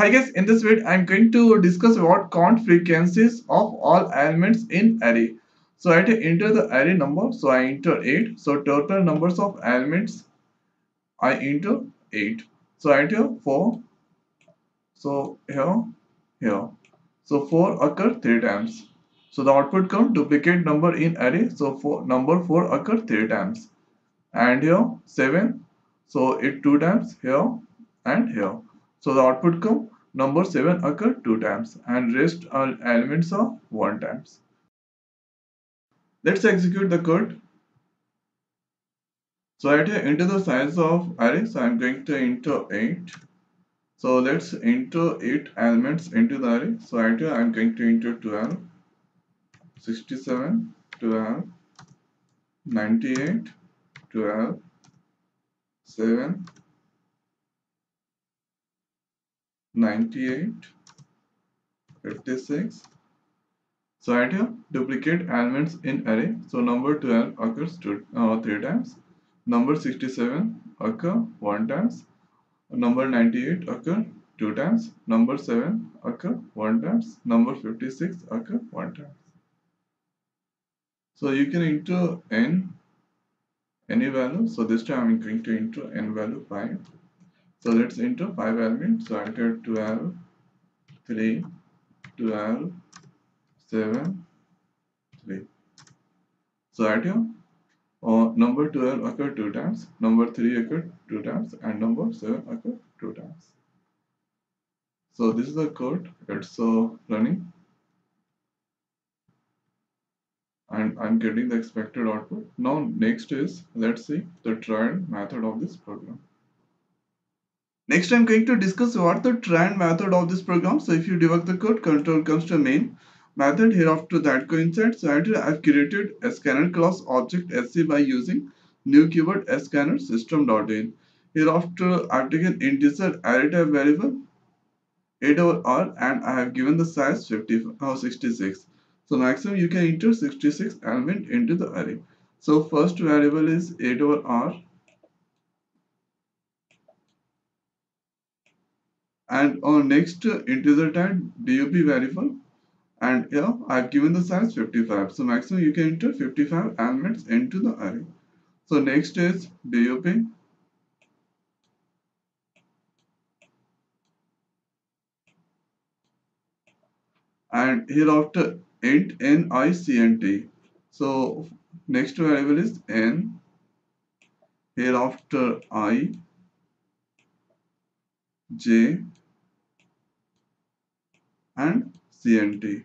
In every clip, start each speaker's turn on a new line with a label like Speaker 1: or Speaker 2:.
Speaker 1: Hi guys, in this video I'm going to discuss about count frequencies of all elements in array. So I to enter the array number, so I enter 8. So total numbers of elements I enter 8. So I enter 4. So here, here. So 4 occur 3 times. So the output come duplicate number in array. So for number 4 occur 3 times. And here 7. So it 2 times here and here. So the output come number 7 occur 2 times and rest are elements are 1 times. Let's execute the code. So I enter the size of array. So I'm going to enter 8. So let's enter 8 elements into the array. So I I'm going to enter 12, 67, 12, 98, 12, 7, 98 56 so I have duplicate elements in array. So number 12 occurs two, uh, three times. Number 67 occur one times. Number 98 occur two times. Number 7 occur one times. Number 56 occur one times. So you can enter n any value. So this time i'm going to enter n value 5 so let's enter 5 elements. So enter 12, 3, 12, 7, 3. So at here, uh, number 12 occurred 2 times, number 3 occurred 2 times, and number 7 occurred 2 times. So this is the code, it's uh, running. And I'm getting the expected output. Now next is, let's see the trial method of this program. Next I'm going to discuss what the try method of this program. So if you debug the code, control comes to main method hereafter that coincides. So I've created a scanner class object sc by using new keyword scanner system.in. Hereafter I've taken integer array type variable 8 over r and I have given the size 50 uh, 66. So maximum you can enter 66 element into the array. So first variable is 8 over r and on next integer type dup variable. And here I've given the size 55 so maximum you can enter 55 elements into the array. So next is dup and hereafter int n i c n t. So next variable is n. Hereafter i j and CNT.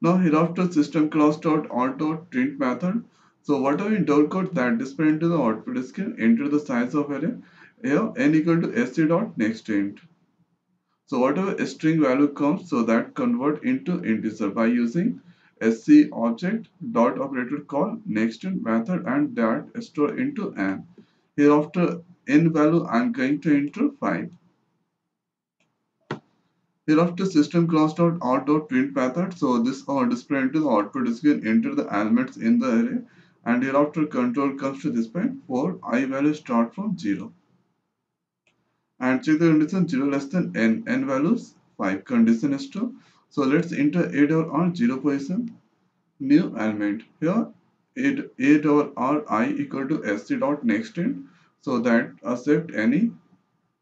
Speaker 1: Now hereafter system class dot auto print method. So whatever in dot code that display into the output screen, enter the size of array. Here n equal to sc dot next int. So whatever string value comes, so that convert into integer by using sc object dot operator call next int method and that store into n. Hereafter n value I'm going to enter 5. Hereafter system class dot out dot print method. So this or display into the output is going enter the elements in the array. And hereafter control comes to this point. For i value start from 0 and check the condition 0 less than n. N values 5 condition is true so let's enter 8 over r 0 position. New element. Here 8 8 over r i equal to sc dot next int so that accept any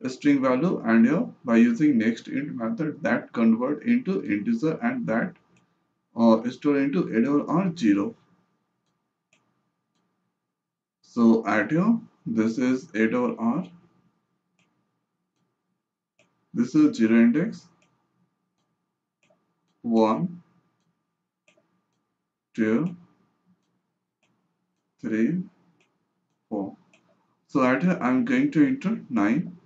Speaker 1: string value and here by using next int method that convert into integer and that uh, store into 8 over r 0 so at here this is 8 over r this is 0 index 1 2 3 4 so at here i'm going to enter 9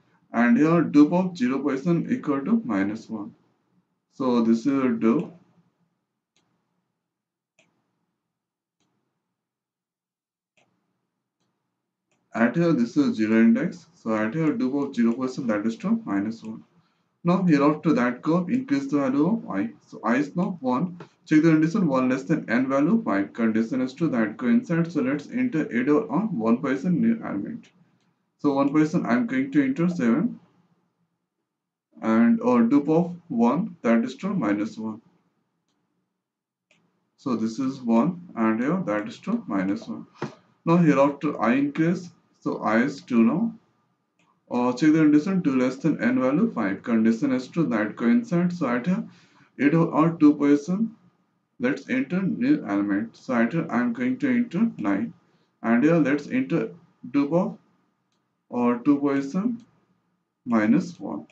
Speaker 1: and here dup of 0 percent equal to minus 1 so this is a dup at here this is 0 index. So at here dup of 0 percent that is to minus 1 now hereafter that curve increase the value of i. So i is now 1 check the condition 1 less than n value 5 condition is to that coincide so let's enter 8 or on 1 percent new element So 1 person I'm going to enter 7 and or dupe of 1 that is to minus 1. So this is 1 and here that is to minus 1. Now hereafter i increase so i is 2 now. Or check the condition 2 less than n value 5 condition is to that coincides so at here it or 2 person let's enter new element so at here I'm going to enter 9 and here let's enter dupe of or 2 person minus 1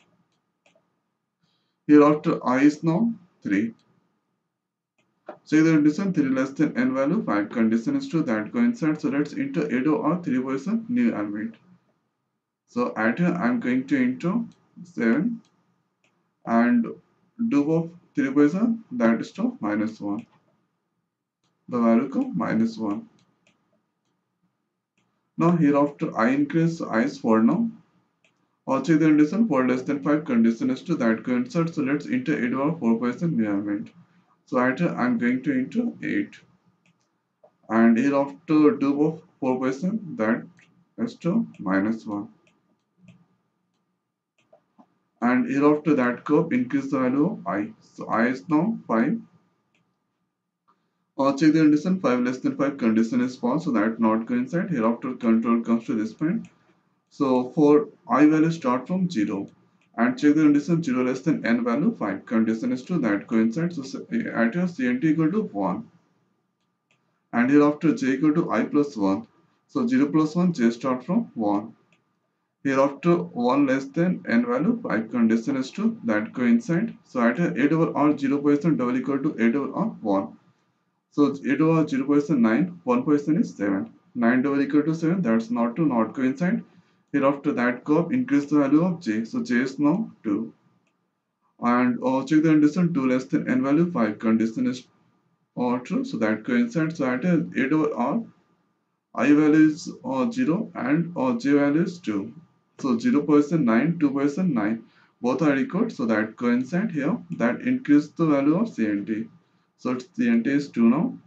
Speaker 1: Hereafter i is now 3. So the condition 3 less than n value 5 condition is true that coincides. So let's enter edo or 3 person new element. So at here I'm going to enter 7 and do of 3 person that is to minus 1. The value come minus 1. Now hereafter i increase is 4 now also the condition for less than 5 condition is to that coincides. So let's enter 8 over 4 percent environment. So I'm going to enter 8. And hereafter do of 4 percent that is to minus 1. And hereafter that curve increase the value of i. So i is now 5. Or check the condition 5 less than 5 condition is false so that not coincide. Hereafter control comes to this point so for i value start from 0 and check the condition 0 less than n value 5 condition is true that coincides so at your cnt equal to 1 and here after j equal to i plus 1 so 0 plus 1 j start from 1 here after 1 less than n value 5 condition is true that coincide so at 8 over r 0 percent double equal to 8 over r 1 so 8 over 0 percent 9 1 percent is 7 9 double equal to 7 that's not to not coincide Hereafter that curve increase the value of j. So j is now 2. And uh, check the condition 2 less than n value 5 condition is uh, true. So that coincides. So at 8 over r i value is uh, 0 and uh, j value is 2. So 0 percent 9, 2 percent 9 both are equal. So that coincide here that increase the value of CNT. So CNT is 2 now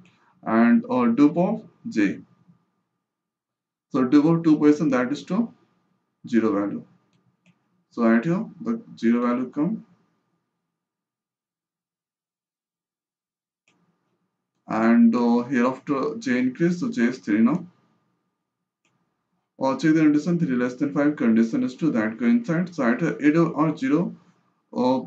Speaker 1: and uh, dupe of j. So dupe of 2 percent that is 2 zero value. So right here the zero value come and uh, hereafter j increase so j is 3 now. Or check the condition 3 less than 5 condition is to that coincides. So at 8 or 0 uh,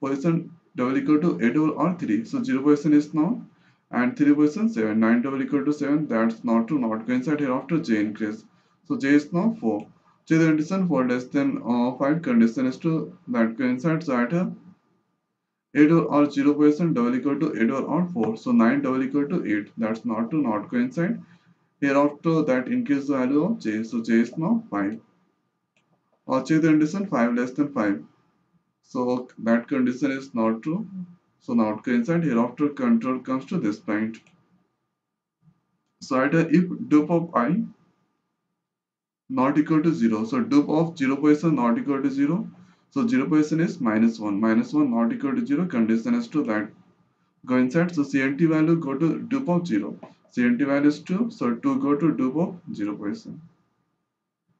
Speaker 1: position double equal to 8 over or 3. So 0 position is now and 3 position 7. 9 double equal to 7 that's not to not coincide here after j increase. So j is now 4. So the condition for less than uh, 5 condition is to that coincides at 8 or 0 percent double equal to 8 or 4. So 9 double equal to 8. That's not to not coincide. Hereafter that increase the value of j. So j is now 5. Or check the condition 5 less than 5. So that condition is not true. So not coincide. Hereafter control comes to this point. So at a if dup of i not equal to 0. So dup of 0 position not equal to 0. So 0 position is minus 1. Minus 1 not equal to 0. Condition is to that go inside. So CNT value go to dup of 0. CNT value is 2. So 2 go to dup of 0 position.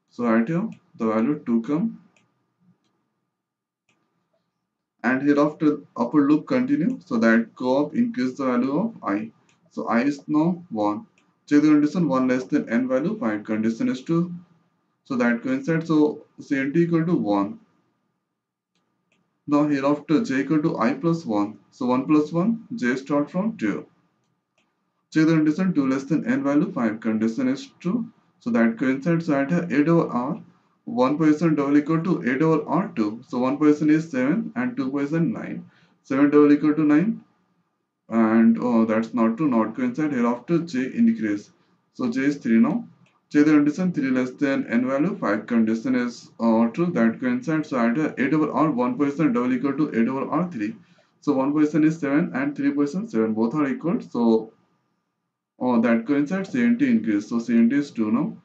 Speaker 1: So right here the value 2 come. And hereafter upper loop continue. So that go up increase the value of i. So i is now 1. Check the condition 1 less than n value 5. Condition is to so that coincides. So CNT equal to 1. Now hereafter j equal to i plus 1. So 1 plus 1, j start from 2. Check the condition 2 less than n value 5. Condition is true. So that coincides at 8 over r. 1 person double equal to 8 over r2. So 1 person is 7 and 2 person 9. 7 double equal to 9 and oh that's not true not coincide hereafter j increase. So j is 3 now. Check the condition 3 less than n value 5 condition is uh, true that coincides so at 8 over r 1 position double equal to 8 over r 3 so 1 position is 7 and 3 percent 7 both are equal so uh, that coincides CNT increase so CNT is 2 now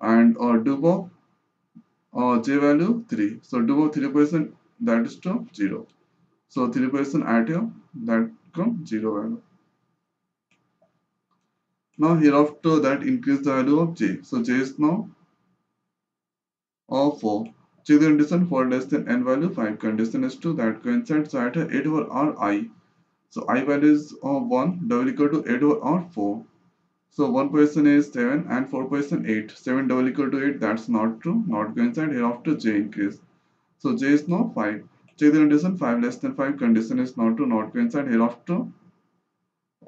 Speaker 1: and uh, dupe of uh, j value 3 so do 3 percent that is to 0 so 3 percent at here that come 0 value now hereafter that increase the value of j. So j is now or 4. Check the condition for less than n value 5. Condition is 2 that coincides at 8 over r i. So i value is uh, 1 double equal to 8 over r 4. So 1 person is 7 and 4 person 8. 7 double equal to 8 that's not true. Not coincide hereafter j increase. So j is now 5. Check the condition 5 less than 5 condition is not true. Not coincide hereafter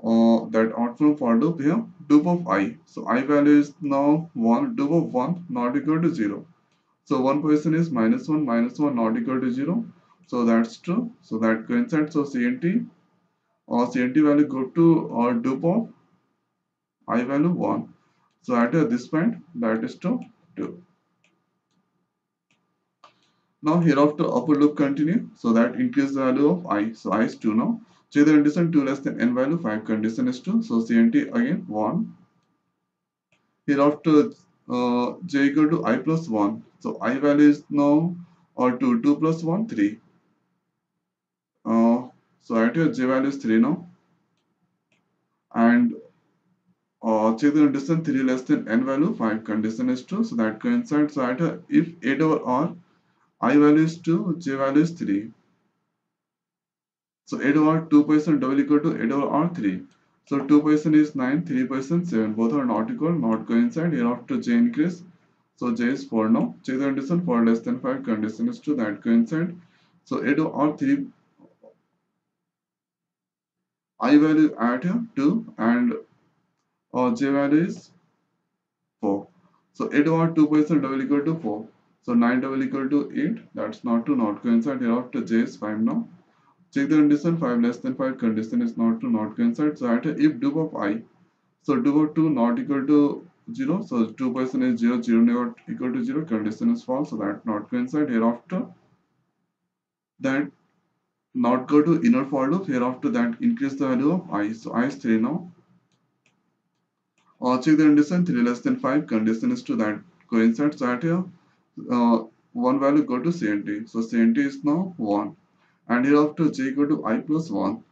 Speaker 1: uh, that outcome for loop here dupe of i so i value is now 1 dupe of 1 not equal to 0 so one person is minus 1 minus 1 not equal to 0 so that's true so that coincides so cnt or cnt value go to or dupe of i value 1 so at this point that is to 2 now hereafter upper loop continue so that increase the value of i. So i is 2 now. Check the condition 2 less than n value 5 condition is 2 so CNT again 1 hereafter uh, j equal to i plus 1 so i value is now or 2 2 plus 1 3 uh, so at your j value is 3 now and uh, check the condition 3 less than n value 5 condition is true so that coincides so at if 8 over r i value is 2 j value is 3 so 8 over 2 percent double equal to 8 over R 3. So 2 percent is 9, 3 percent 7. Both are not equal, not coincide. Hereafter j increase. So j is 4 now. Check the condition for less than 5 condition is true that coincide. So 8 over R 3 i value at 2 and uh, j value is 4. So 8 over 2 percent double equal to 4. So 9 double equal to 8. That's not to not coincide. Hereafter j is 5 now. Check the condition 5 less than 5 condition is not to not coincide. So at if dupe of i, so dupe of 2 not equal to 0, so 2 person is 0, 0 not equal to 0, condition is false, so that not coincide hereafter. That not go to inner for loop hereafter that increase the value of i. So i is 3 now. Or check the condition 3 less than 5 condition is to that. Coincides. that here uh, one value go to CNT. So CNT is now 1 and hereafter j equal to i plus 1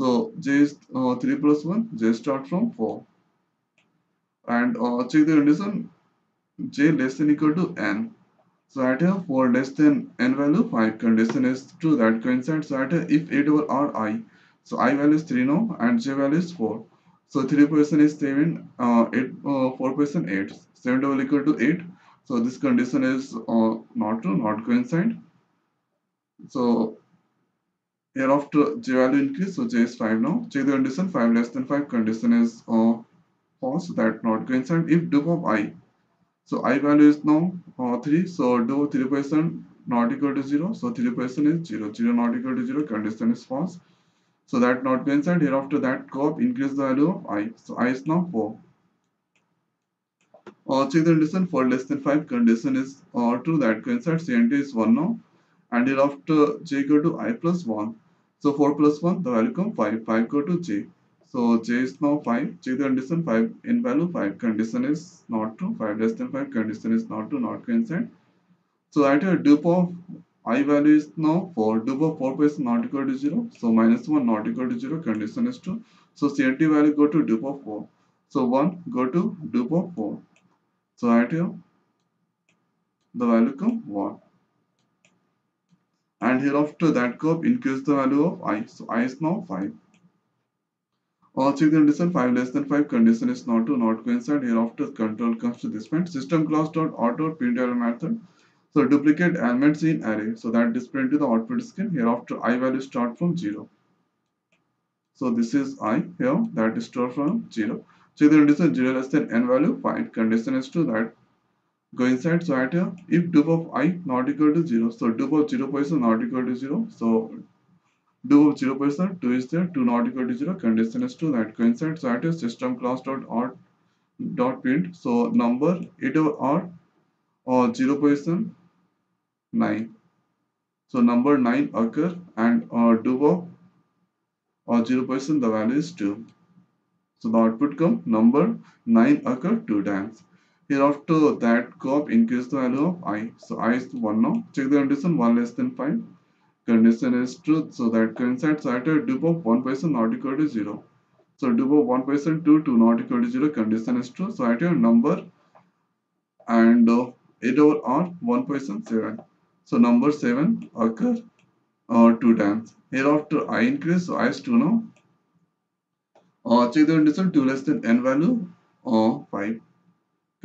Speaker 1: so j is uh, 3 plus 1 j start from 4 and uh, check the condition j less than equal to n. So at here for less than n value 5 condition is true. That coincides so at here if 8 over r i. So i value is 3 now and j value is 4 so 3 percent is 7 uh, 8 uh, 4 percent 8 7 double equal to 8 so this condition is uh, not true not coincide so hereafter j value increase, so j is 5 now. Check the condition 5 less than 5 condition is uh, false that not coincide if dupe of i. So i value is now uh, 3 so do 3 percent not equal to 0 so 3 percent is 0 0 not equal to 0 condition is false so that not coincide hereafter that curve increase the value of i. So i is now 4 uh, check the condition for less than 5 condition is uh, true that coincides cnt is 1 now. And hereafter j go to i plus 1 so 4 plus 1 the value come 5 5 go to j. So j is now 5 j the condition 5 in value 5 condition is not true. 5 less than 5 condition is not true. Not coincide so at a dupe of i value is now 4 dupe of 4 is not equal to 0 so minus 1 not equal to 0 condition is true so cnt value go to dupe of 4 so 1 go to dupe of 4 so here the value come 1 and hereafter that curve increase the value of i. So i is now 5 or check the condition 5 less than 5 condition is not to not coincide. Hereafter control comes to this point. System class dot auto print error method so duplicate elements in array. So that display into the output screen. Hereafter i value start from 0 so this is i here. That is stored from 0 check the condition 0 less than n value. Find condition is to that. Go inside. So at here if dup of i not equal to 0 so dup of 0 position not equal to 0 so dup of 0 position 2 is there. 2 not equal to 0 condition is to that. Coincides so at here system class dot art dot print. So number 8 over r or 0 position 9 so number 9 occur and uh, dupe of or 0 position the value is 2 so the output come number 9 occur 2 times Hereafter that curve increase the value of i. So i is 1 now. Check the condition 1 less than 5. Condition is true. So that coincides at a dupe of 1 person not equal to 0. So dupe of 1 person 2 2 not equal to 0 condition is true. So at your number and uh, 8 over r 1 person 7 so number 7 occur uh, two times hereafter i increase so i is 2 now uh, check the condition 2 less than n value uh, 5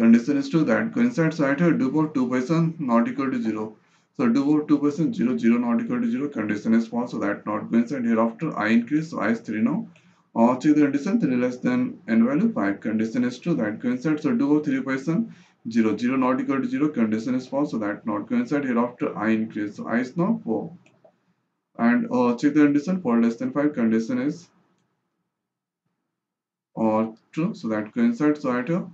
Speaker 1: condition is true that coincides at a do for 2 person not equal to 0 so do for 2 person 0 0 not equal to 0 condition is false so that not coincide. Hereafter i increase so i is 3 now. Or check the condition 3 less than n value 5 condition is true that coincides so do for 3 person 0 0 not equal to 0 condition is false so that not coincide hereafter i increase so i is now 4 and uh, check the condition for less than 5 condition is or true so that coincides so at here.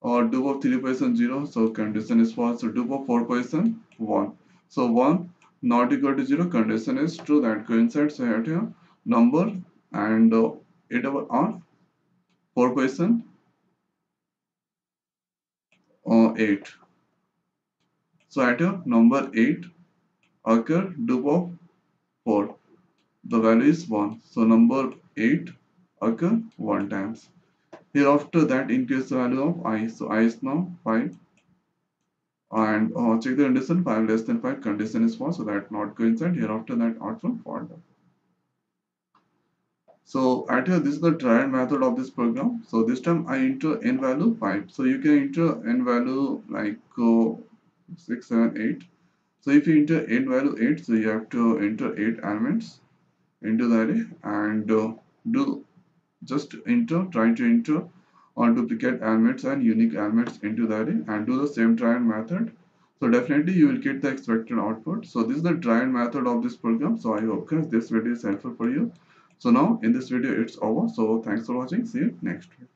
Speaker 1: or do of 3 person 0 so condition is false so do of 4 person 1 so 1 not equal to 0 condition is true that coincides so at here number and uh, it over on 4 person uh, 8 so at here number 8 occur do of 4 the value is 1 so number 8 occur 1 times. Hereafter that increase the value of i. So i is now 5 and uh, check the condition. 5 less than 5 condition is false so that not coincide. Hereafter that outcome false so at here this is the trial method of this program. So this time i enter n value 5 so you can enter n value like uh, 6 7 8 so if you enter n value 8 so you have to enter 8 elements into the array and uh, do just enter try to enter or duplicate elements and unique elements into the array and do the same trial method. So definitely you will get the expected output. So this is the trial method of this program. So i hope guys this video is helpful for you so now in this video it's over. So thanks for watching. See you next week